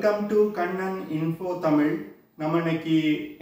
Welcome to Kannan Info Tamil. நம்ம இன்னைக்கு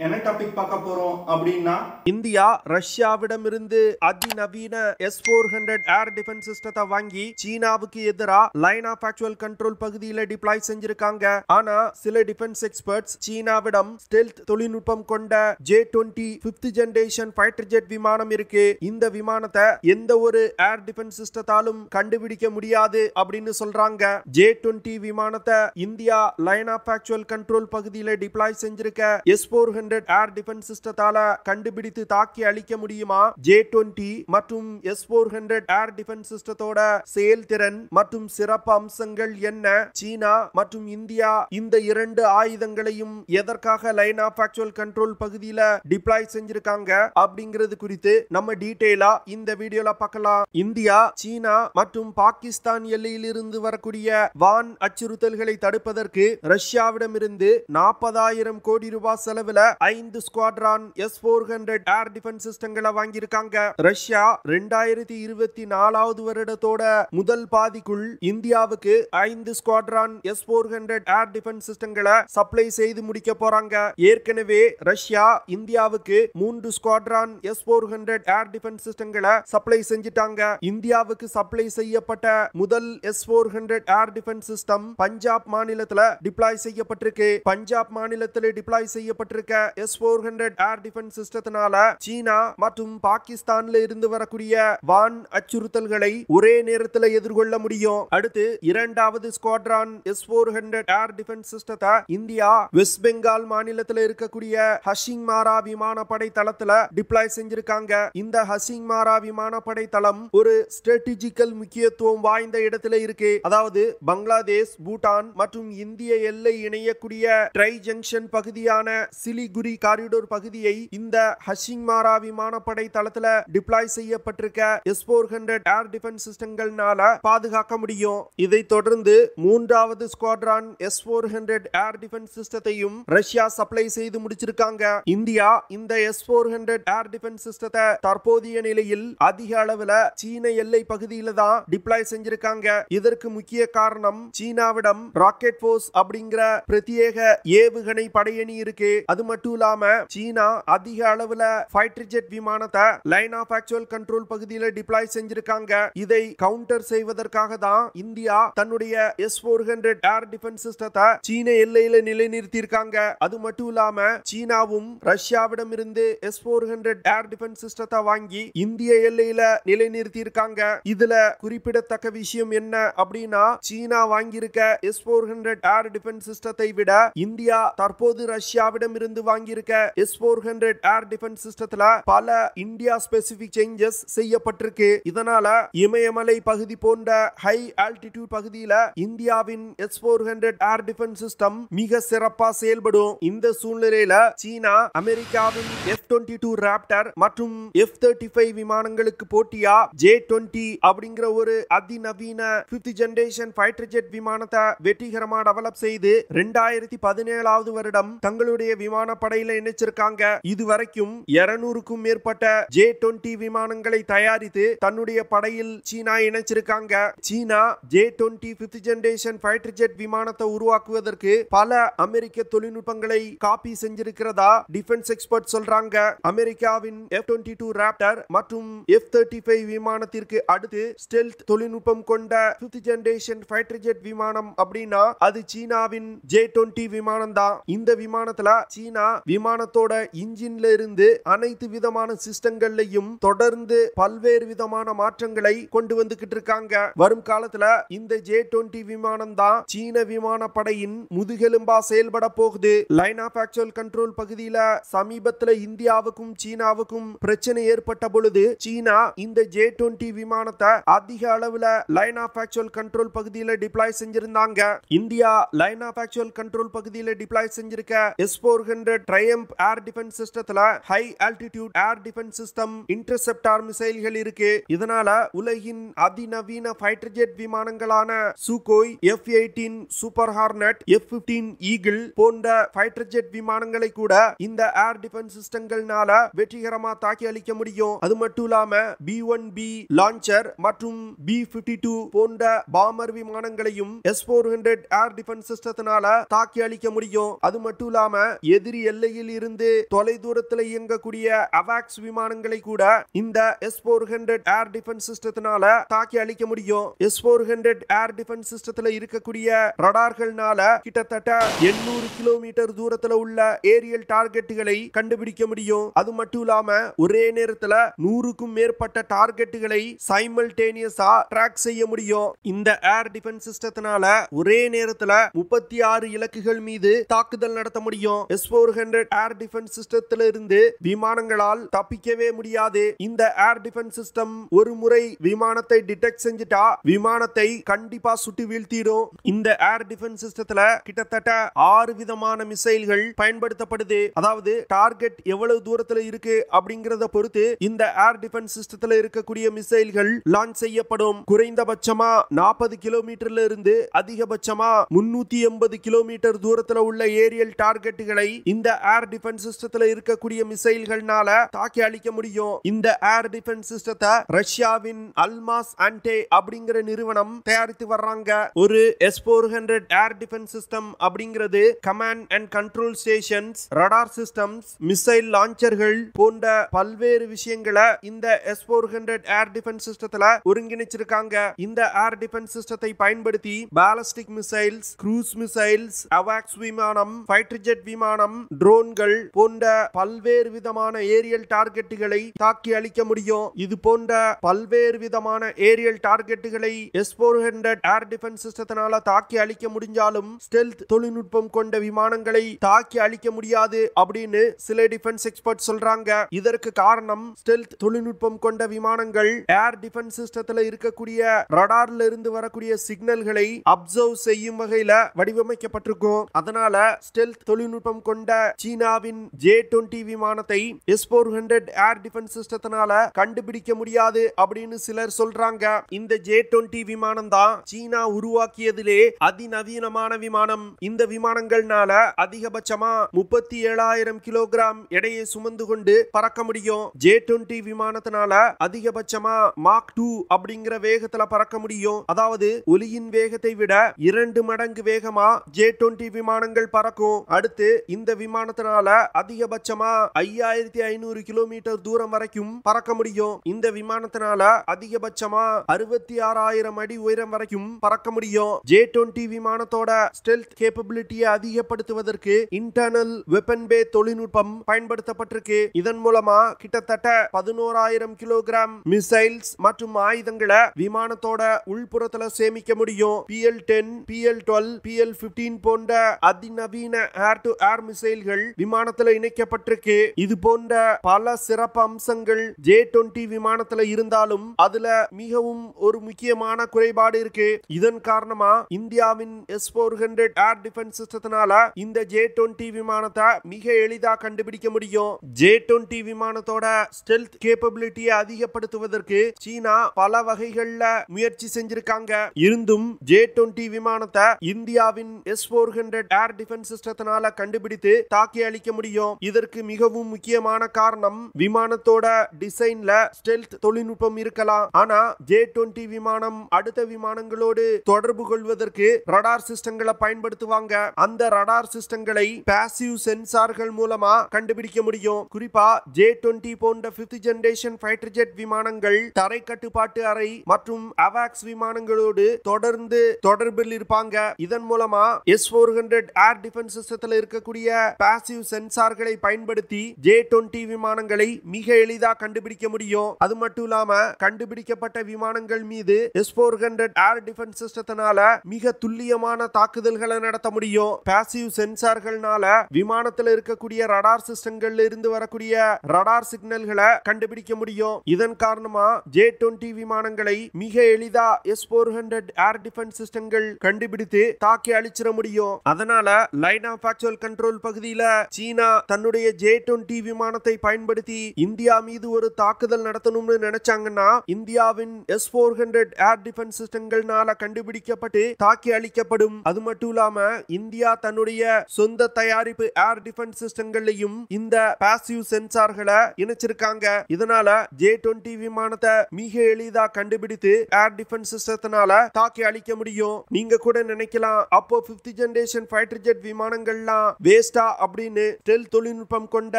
என்ன டாபிக் பார்க்க போறோம் அப்படின்னா இந்தியா ரஷ்யாவிடமிருந்து அதிநவீன S four hundred air defence சிஸ்டத்தை வாங்கி சீனாவுக்கு எதிரா லைன் ஆஃப் ஆக்சுவல் கண்ட்ரோல் பகுதியில் டிப்ளாய் செஞ்சிருக்காங்க. ஆனா சில டிஃபென்ஸ் எக்ஸ்பர்ட்ஸ் சீனாவிடம் ஸ்டெல்த் தொழில்நுட்பம் கொண்ட J twenty fifth generation fighter jet விமானம் இருக்கு. இந்த விமானத்தை எந்த ஒரு ஏர் டிஃபென்ஸ் சிஸ்டத்தாலும் கண்டுபிடிக்க முடியாது அப்படின்னு சொல்றாங்க. ஜே டுவெண்ட்டி விமானத்தை India line of actual control பகுதியில் டிப்ளாய் செஞ்சிருக்க S four hundred air defence சிஸ்டத்தால கண்டுபிடித்து தாக்கி அழிக்க முடியுமா? ஜே டுவெண்ட்டி மற்றும் S four hundred air defence சிஸ்டத்தோட செயல்திறன் மற்றும் சிறப்பு அம்சங்கள் என்ன? சீனா மற்றும் இந்தியா இந்த இரண்டு ஆயுதங்களையும் எதற்காக லைன் ஆஃப் ஆக்சுவல் கண்ட்ரோல் பகுதியில டிப்ளாய் செஞ்சிருக்காங்க அப்படிங்கிறது குறித்து நம்ம டீட்டெயிலா இந்த வீடியோல பார்க்கலாம். இந்தியா சீனா மற்றும் பாகிஸ்தான் எல்லையில் இருந்து வரக்கூடிய வான் அச்சுறுத்தல்களை தடுப்பதற்கு ரஷ்யாவிடமிருந்து நாற்பதாயிரம் கோடி ரூபாய் செலவுல ஐந்து squadron S four hundred air defence சிஸ்டங்களை வாங்கியிருக்காங்க. ரஷ்யா ரெண்டாயிரத்தி இருபத்தி நாலாவது வருடத்தோட முதல் பாதிக்குள் இந்தியாவுக்கு ஐந்து squadron S four hundred air defence சிஸ்டங்களை supply செய்து முடிக்க போறாங்க. ஏற்கனவே ரஷ்யா இந்தியாவுக்கு மூன்று squadron S four hundred air defence சிஸ்டங்களை supply செஞ்சிட்டாங்க. இந்தியாவுக்கு சப்ளை செய்யப்பட்ட முதல் S four hundred air defence system Punjab மாநிலத்துல டிப்ளாய் செய்யப்பட்டிருக்கு. பஞ்சாப் மாநிலத்தில் டிப்ளாய் செய்யப்பட்டிருக்க S four hundred air defence சிஸ்டத்தினால China மற்றும் பாகிஸ்தான்ல இருந்து வரக்கூடிய வான் அச்சுறுத்தல்களை ஒரே நேரத்தில் எதிர்கொள்ள முடியும். அடுத்து இரண்டாவது squadron S four hundred air defence சிஸ்டத்தை இந்தியா வெஸ்ட் பெங்கால் மாநிலத்தில் இருக்கக்கூடிய ஹஷிங் மாரா விமானப்படை தளத்துல டிப்ளாய் செஞ்சிருக்காங்க. இந்த ஹசிங் மாரா விமானப்படை தளம் ஒரு ஸ்ட்ராட்டஜிக்கல் முக்கியத்துவம் வாய்ந்த இடத்துல இருக்கு. அதாவது பங்களாதேஷ் பூட்டான் மற்றும் இந்திய எல்லை இணையக்கூடிய ட்ரை ஜங்ஷன் பகுதி பகுதியான சிலிகுரி காரிடோர் பகுதியை இந்த ஹஷிங் மாரா விமானப்படை தளத்துல டிப்ளாய் செய்யப்பட்டிருக்க S four hundred air defence சிஸ்டங்கள்னால பாதுகாக்க முடியும். இதை தொடர்ந்து மூன்றாவது squadron S four hundred air defence சிஸ்டத்தையும் Russia supply செய்து முடிச்சிருக்காங்க. இந்தியா இந்த S four hundred air defence சிஸ்டத்தை தற்போதைய நிலையில் அதிக அளவுல சீன எல்லை பகுதியில தான் டிப்ளாய் செஞ்சிருக்காங்க. இதற்கு முக்கிய காரணம் சீனாவிடம் ராக்கெட் போர்ஸ் அப்படிங்கிற பிரத்யேக ஏவுகணை படையணி இருக்கு. அது மட்டும் இல்லாம சீனா அதிக அளவுல ஃபைட்டர் ஜெட் விமானத்தை லைன் ஆஃப் ஆக்சுவல் கண்ட்ரோல் பகுதியில டிப்ளாய் செஞ்சிருக்காங்க. இதை கவுண்டர் செய்வதற்காக தான் இந்தியா தன்னுடைய S four hundred air defence சிஸ்டத்தை சீன எல்லையில நிலைநிறுத்தி இருக்காங்க அது மட்டும் இல்லாம சீனாவும் ரஷ்யாவிடம் இருந்து S four hundred air defence சிஸ்டத்தை வாங்கி இந்திய எல்லையில நிலைநிறுத்தி இருக்காங்க இதுல குறிப்பிடத்தக்க விஷயம் என்ன அப்படின்னா சீனா வாங்கியிருக்க S four hundred air defence சிஸ்டத்தை விட இந்தியா தற்போது ரஷ்யாவிடம் இருந்து வாங்கியிருக்க S four hundred air defence சிஸ்டத்துல பல இந்தியா ஸ்பெசிபிக் சேஞ்சஸ் செய்யப்பட்டிருக்கு. இதனால இமயமலை பகுதி போன்ற ஹை ஆல்டிடியூட் பகுதியில இந்தியாவின் S four hundred air defence system மிக சிறப்பா செயல்படும். இந்த சூழ்நிலையில சீனா அமெரிக்காவின் எஃப் டுவெண்ட்டி டூ ராப்டர் மற்றும் எஃப் தேர்ட்டி ஃபைவ் விமானங்களுக்கு போட்டியா? ஜே டுவெண்ட்டி அப்படிங்கிற ஒரு அதிநவீன பிப்த் ஜெனரேஷன் ஃபைட்டர் ஜெட் விமானத்தை வெற்றிகரமா டெவலப் செய்து ரெண்டாயிரத்தி பதினேழாவது வருடம் தங்களுடைய விமானப்படையில இணைச்சிருக்காங்க. இதுவரைக்கும் இருநூறுக்கும் மேற்பட்ட ஜே டுவெண்டி விமானங்களை தயாரித்து தன்னுடைய படையில் China இணைச்சிருக்காங்க. China J twenty fifth generation fighter jet விமானத்தை உருவாக்குவதற்கு பல அமெரிக்க தொழில்நுட்பங்களை காப்பி செஞ்சிருக்கிறதா டிஃபென்ஸ் எக்ஸ்பர்ட் சொல்றாங்க. அமெரிக்காவின் எஃப் டுவெண்ட்டி டூ ராப்டர் மற்றும் எஃப் தேர்ட்டி ஃபைவ் விமானத்திற்கு அடுத்து ஸ்டெல்த் தொழில்நுட்பம் கொண்ட பிப்த் ஜெனரேஷன் ஃபைட்டர் ஜெட் விமானம் அப்படின்னா அது சீனாவின் ஜே டுவெண்டி விமானம் தான் இந்த விமானத்துல சீனா விமானத்தோட இன்ஜின்ல இருந்து அனைத்து விதமான சிஸ்டங்கள்லயும் தொடர்ந்து பல்வேறு விதமான மாற்றங்களை கொண்டு வந்துகிட்டு இருக்காங்க. வரும் காலத்துல இந்த ஜே டுவெண்ட்டி விமானம் தான் சீன விமானப்படையின் முதுகெலும்பா செயல்பட போகுது. லைன் ஆஃப் ஆக்சுவல் கண்ட்ரோல் பகுதியில சமீபத்துல இந்தியாவுக்கும் சீனாவுக்கும் பிரச்சனை ஏற்பட்ட பொழுது சீனா இந்த ஜே டுவெண்டி விமானத்தை அதிக அளவுல லைன் ஆஃப் ஆக்சுவல் கண்ட்ரோல் பகுதியில டிப்ளாய் செஞ்சிருந்தாங்க. India line of actual control பகுதியில டிப்ளாய் செஞ்சிருக்க S four hundred triumph air defence சிஸ்டத்துல high altitude air defence system interceptor மிசைல்கள் இருக்கு. இதனால உலகின் அதிநவீன fighter jet விமானங்களான Sukhoi F eighteen super hornet F fifteen eagle போன்ற ஃபைட்டர் ஜெட் விமானங்களை கூட இந்த ஏர் டிஃபென்ஸ் சிஸ்டங்கள்னால வெற்றிகரமா தாக்கி அளிக்க முடியும். அது மட்டும் இல்லாம பி ஒன் பி லான்ச்சர் மற்றும் பி பிப்டி டூ போன்ற bomber விமானங்களையும் S four hundred air defence சிஸ்டத்தினால தாக்கி அளிக்க முடியும். அது மட்டும் இல்லாம எதிரி எல்லையில் இருந்து தொலை தூரத்தில் இயங்கக்கூடிய அவாக்ஸ் விமானங்களை கூட இந்த S four hundred air defence சிஸ்டத்தினால தாக்கி அழிக்க முடியும். S four hundred air defence சிஸ்டத்துல இருக்கக்கூடிய ரடார்கள்னால கிட்டத்தட்ட எண்ணூறு கிலோமீட்டர் தூரத்துல உள்ள ஏரியல் டார்கெட்டுகளை கண்டுபிடிக்க முடியும். அது மட்டும் இல்லாம ஒரே நேரத்துல நூறுக்கும் மேற்பட்ட டார்கெட்டுகளை சைமல்டேனியஸா ட்ராக் செய்ய முடியும். இந்த ஏர் டிஃபென்ஸ் சிஸ்டத்தினால ஒரே நேரத்துல முப்பத்தி ஆறு இலக்குகள் மீது தாக்குதல் நடத்த முடியும். S four hundred air defence சிஸ்டத்தில் இருந்து விமானங்களால் தப்பிக்கவே முடியாது. இந்த ஏர் டிஃபென்ஸ் சிஸ்டம் ஒரு முறை விமானத்தை டிடெக்ட் செஞ்சுட்டா விமானத்தை கண்டிப்பா சுட்டு வீழ்த்திடும். இந்த ஏர் டிஃபென்ஸ் சிஸ்டத்துல கிட்டத்தட்ட ஆறு விதமான மிசைல்கள் பயன்படுத்தப்படுது. அதாவது டார்கெட் எவ்வளவு தூரத்துல இருக்கு அப்படிங்கறத பொறுத்து இந்த ஏர் டிஃபென்ஸ் சிஸ்டத்துல இருக்கக்கூடிய மிசைல்கள் லான்ச் செய்யப்படும். குறைந்தபட்சமா நாற்பது கிலோமீட்டர்ல இருந்து அதிகபட்சமா முன்னூத்தி எண்பது கிலோமீட்டர் தூரத்துல உள்ள ஏரியல் டார்கெட்டுகளை இந்த ஏர் டிஃபென்ஸ் சிஸ்டத்துல இருக்கக்கூடிய மிசைல்கள்னால தாக்கி அழிக்க முடியும். இந்த ஏர் டிஃபென்ஸ் சிஸ்டத்தை ரஷ்யாவின் அல்மாஸ் அண்டே அப்படிங்கிற நிறுவனம் தயாரித்து வர்றாங்க. ஒரு S four hundred air defence system அப்படிங்கிறது command and control stations radar systems missile லான்ச்சர்கள் போன்ற பல்வேறு விஷயங்களை இந்த S four hundred air defence சிஸ்டத்துல ஒருங்கிணைச்சிருக்காங்க. இந்த ஏர் டிஃபென்ஸ் சிஸ்டத்தை பயன்படுத்தி பாலஸ்டிக் மிசைல்ஸ் க்ரூஸ் மிசைல்ஸ் அவாக்ஸ் விமானம் ஃபைட் ஜெட் விமானம் ட்ரோன்கள் போன்ற பல்வேறு விதமான ஏரியல் டார்கெட்டுகளை தாக்கி அளிக்க முடியும். இது போன்ற பல்வேறு விதமான aerial டார்கெட்டுகளை S four hundred air defence சிஸ்டத்தினால தாக்கி அளிக்க முடிஞ்சாலும் ஸ்டெல்த் தொழில்நுட்பம் கொண்ட விமானங்களை தாக்கி அளிக்க முடியாது அப்படின்னு சில டிஃபென்ஸ் எக்ஸ்பர்ட் சொல்றாங்க. இதற்கு காரணம் ஸ்டெல்த் தொழில்நுட்பம் கொண்ட விமானங்கள் ஏர் டிஃபென்ஸ் சிஸ்டத்துல இருக்கக்கூடிய ரடார்ல இருந்து வரக்கூடிய சிக்னல்களை அப்சர்வ் செய்யும் வகையில வடிவமைக்கப்பட்டிருக்கும். அதனால ஸ்டெல்த் தொழில்நுட்பம் கொண்ட சீனாவின் ஜே டுவெண்டி விமானத்தை S four hundred air defence சிஸ்டத்தினால கண்டுபிடிக்க முடியாது அப்படின்னு சிலர் சொல்றாங்க. இந்த ஜே டுவெண்டி விமானம் தான் சீனா உருவாக்கியதிலே அதிநவீனமான விமானம். இந்த விமானங்கள்னால அதிகபட்சமா முப்பத்தி ஏழாயிரம் கிலோகிராம் எடையை சுமந்து கொண்டு பறக்க முடியும். ஜே டுவெண்டி விமானத்தினால அதிகபட்சமா மாக் டூ அப்படிங்கிற வேகத்துல பறக்க முடியும். அதாவது ஒலியின் வேகத்தை விட இரண்டு மடங்கு வேகமா ஜே டுவெண்டி விமானங்கள் பறக்கும். அடுத்து இந்த விமானத்தினால அதிகபட்சமா ஐயாயிரத்தி ஐநூறு கிலோமீட்டர் தூரம் வரைக்கும் பறக்க முடியும். இந்த விமானத்தினால அதிகபட்சமா அறுபத்தி ஆறாயிரம் அடி உயரம் வரைக்கும் பறக்க முடியும். ஜே டுவெண்டி விமானத்தோட ஸ்டெல்த் கேப்பபிலிட்டியை அதிகப்படுத்துவதற்கு இன்டர்னல் வெப்பன் பே தொழில்நுட்பம் பயன்படுத்தப்பட்டிருக்கு. இதன் மூலமா கிட்டத்தட்ட பதினோராயிரம் கிலோகிராம் மிசைல்ஸ் மற்றும் ஆயுதங்களை விமானத்தோட உள்புறத்துல சேமிக்க முடியும். PL ten PL twelve PL fifteen போன்ற அதிநவீன ஏர் டு ஏர் மிசைல்கள் விமானத்துல இணைக்கப்பட்டிருக்கு. இது போன்ற பல சிறப்பு அம்சங்கள் ஜே டுவெண்டி விமானத்துல இருந்தாலும் அதுல மிகவும் ஒரு முக்கியமான குறைபாடு இருக்கு. இதன் காரணமா இந்தியாவின் S four hundred air defence சிஸ்டத்தினால இந்த ஜே டுவெண்டி விமானத்தை மிக எளிதா கண்டுபிடிக்க முடியும். ஜே டுவெண்டி விமானத்தோட ஸ்டெல்த் கேப்பபிலிட்டியை அதிகப்படுத்துவதற்கு சீனா பல வகைகள்ல முயற்சி செஞ்சிருக்காங்க. இருந்தும் ஜே டுவெண்டி விமானத்தை இந்தியாவின் S four hundred air defence சிஸ்டத்தினால கண்டுபிடித்து தாக்கி அளிக்க முடியும்? இதற்கு மிகவும் முக்கியமான காரணம் விமானத்தோட டிசைன்ல ஸ்டெல்த் தொழில்நுட்பம் இருக்கலாம். ஆனா ஜே டுவெண்டி விமானம் அடுத்த விமானங்களோடு தொடர்பு கொள்வதற்கு ரடார் சிஸ்டங்களை பயன்படுத்துவாங்க. அந்த ரடார் சிஸ்டங்களை பாசிவ் சென்சார்கள் மூலமா கண்டுபிடிக்க முடியும். குறிப்பா ஜே டுவெண்டி போன்ற பிப்த் ஜெனரேஷன் ஃபைட்டர் ஜெட் விமானங்கள் தரை கட்டுப்பாட்டு அறை மற்றும் அவாக்ஸ் விமானங்களோடு தொடர்ந்து தொடர்பில் இருப்பாங்க. இதன் மூலமா S four hundred air defence சிஸ்டத்தில் இருக்கக்கூடிய பாசிவ் சென்சார்களை பயன்படுத்தி ஜே டுவெண்டி விமானங்களை மிக எளிதா கண்டுபிடிக்க முடியும். அது மட்டும் இல்லாம கண்டுபிடிக்கப்பட்ட விமானங்கள் மீது S four hundred air defence சிஸ்டத்தினால மிக துல்லியமான தாக்குதல்களை நடத்த முடியும். பாசிவ் சென்சார்கள்னால விமானத்தில் இருக்கக்கூடிய ரடார் சிஸ்டங்கள்ல இருந்து வரக்கூடிய ரடார் சிக்னல்களை கண்டுபிடிக்க முடியும். இதன் காரணமா ஜே டுவெண்டி விமானங்களை மிக எளிதா S four hundred air defence சிஸ்டங்கள் கண்டுபிடித்து தாக்கி அழிச்சிட முடியும். அதனால லைன் ஆஃப் ஆஃப் கண்ட்ரோல் பகுதியில சீனா தன்னுடைய ஜே டுவெண்டி விமானத்தை பயன்படுத்தி இந்தியா மீது ஒரு தாக்குதல் நடத்தணும்னு நினைச்சாங்கன்னா இந்தியாவின் S four hundred air defence சிஸ்டங்கள்னால கண்டுபிடிக்கப்பட்டு தாக்கி அளிக்கப்படும் அது மட்டும் இல்லாம இந்தியா தன்னுடைய சொந்த தயாரிப்பு ஏர் டிஃபென்ஸ் சிஸ்டங்கள்லையும் இந்த பாசிவ் சென்சார்களை இணைச்சிருக்காங்க. இதனால ஜே டுவெண்டி விமானத்தை மிக எளிதா கண்டுபிடித்து ஏர் டிஃபென்ஸ் சிஸ்டத்தினால தாக்கி அழிக்க முடியும். நீங்க கூட நினைக்கலாம் அப்போ பிப்த் ஜெனரேஷன் ஃபைட்டர் ஜெட் விமானங்கள்லாம் வேஸ்டா அப்படின்னு ஸ்டெல் தொழில்நுட்பம் கொண்ட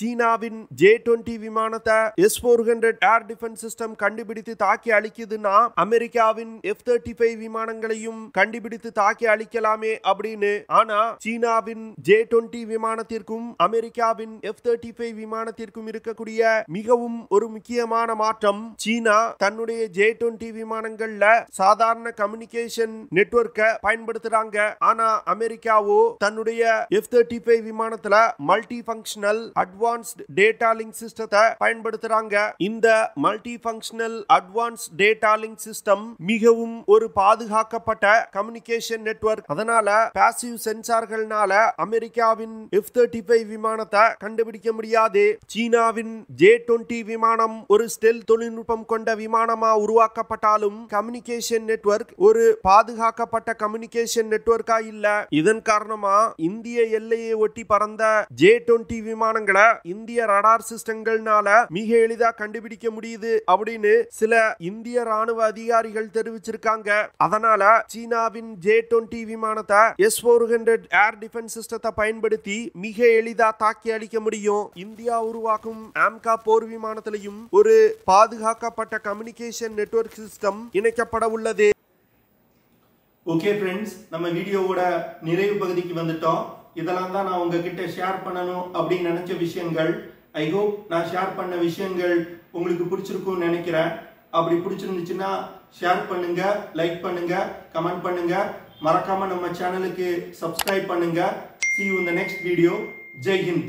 சீனாவின் ஜே டுவெண்டி விமானத்தை S four hundred air defence system கண்டுபிடித்து தாக்கி அழிக்குதுன்னா அமெரிக்காவின் எஃப் தேர்ட்டி ஃபைவ் விமானங்களையும் கண்டுபிடித்து தாக்கி அழிக்கலாமே அப்படின்னு. ஆனா சீனாவின் ஜே டுவெண்டி விமானத்திற்கும் அமெரிக்காவின் எஃப் தேர்ட்டி ஃபைவ் விமானத்திற்கும் இருக்கக்கூடிய மிகவும் ஒரு முக்கியமான மாற்றம் சீனா தன்னுடைய ஜே டுவெண்டி விமானங்கள்ல சாதாரண கம்யூனிகேஷன் நெட்வொர்க்கை பயன்படுத்துறாங்க. ஆனா அமெரிக்காவோ தன்னுடைய எஃப் தேர்ட்டி ஃபைவ் விமானத்துல multi functional advanced data link சிஸ்டத்தை பயன்படுத்துறாங்க. இந்த multi functional advance data link system மிகவும் ஒரு பாதுகாக்கப்பட்ட கம்யூனிகேஷன் நெட்வொர்க் அதனால பாசிவ் சென்சார்கள்னால அமெரிக்காவின் எஃப் தேர்ட்டி ஃபைவ் விமானத்தை கண்டுபிடிக்க முடியாது. சீனாவின் ஜே டுவெண்ட்டி விமானம் ஒரு ஸ்டெல் தொழில்நுட்பம் கொண்ட விமானமா உருவாக்கப்பட்டாலும் கம்யூனிகேஷன் நெட்வொர்க் ஒரு பாதுகாக்கப்பட்ட கம்யூனிகேஷன் நெட்வொர்க்கா இல்ல. இதன் காரணமா இந்த இந்திய எல்லையை ஒட்டி பறந்த ஜே டுவெண்டி விமானங்களை இந்திய ரடார் சிஸ்டங்கள்னால மிக எளிதா கண்டுபிடிக்க முடியுது அப்படின்னு சில இந்திய ராணுவ அதிகாரிகள் தெரிவிச்சிருக்காங்க. அதனால சீனாவின் ஜே டுவெண்டி விமானத்தை S four hundred air defence சிஸ்டத்தை பயன்படுத்தி மிக எளிதா தாக்கி அளிக்க முடியும். இந்தியா உருவாக்கும் ஆம்கா போர் விமானத்திலையும் ஒரு பாதுகாக்கப்பட்ட கம்யூனிகேஷன் நெட்வொர்க் சிஸ்டம் இணைக்கப்பட உள்ளது. ஓகே ஃப்ரெண்ட்ஸ் நம்ம வீடியோவோட நிறைவு பகுதிக்கு வந்துட்டோம். இதெல்லாம் தான் நான் உங்ககிட்ட ஷேர் பண்ணணும் அப்படின்னு நினைச்ச விஷயங்கள். ஐ ஹோப் நான் ஷேர் பண்ண விஷயங்கள் உங்களுக்கு பிடிச்சிருக்கும்னு நினைக்கிறேன். அப்படி பிடிச்சிருந்துச்சுன்னா ஷேர் பண்ணுங்க லைக் பண்ணுங்க கமெண்ட் பண்ணுங்க. மறக்காம நம்ம சேனலுக்கு சப்ஸ்கிரைப் பண்ணுங்க. சி யூ இந்த நெக்ஸ்ட் வீடியோ ஜெய் ஹிந்த்